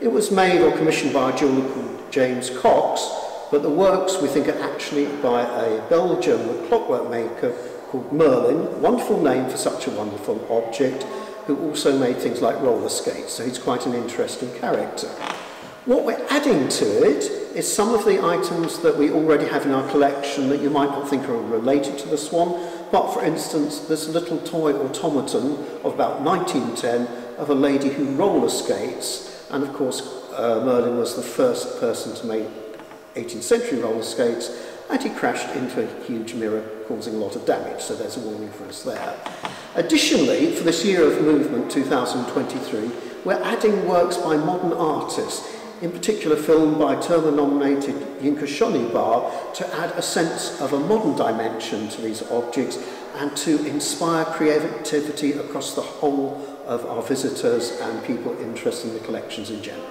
It was made or commissioned by a jeweller called James Cox, but the works we think are actually by a Belgian clockwork maker called Merlin, wonderful name for such a wonderful object, who also made things like roller skates, so he's quite an interesting character. What we're adding to it is some of the items that we already have in our collection that you might not think are related to the swan, but for instance, this little toy automaton of about 1910 of a lady who roller skates, and of course uh, Merlin was the first person to make 18th century roller skates, and he crashed into a huge mirror, causing a lot of damage, so there's a warning for us there. Additionally, for this year of movement 2023, we're adding works by modern artists, in particular film by Turner-nominated Yinka Shonibar, to add a sense of a modern dimension to these objects and to inspire creativity across the whole of our visitors and people interested in the collections in general.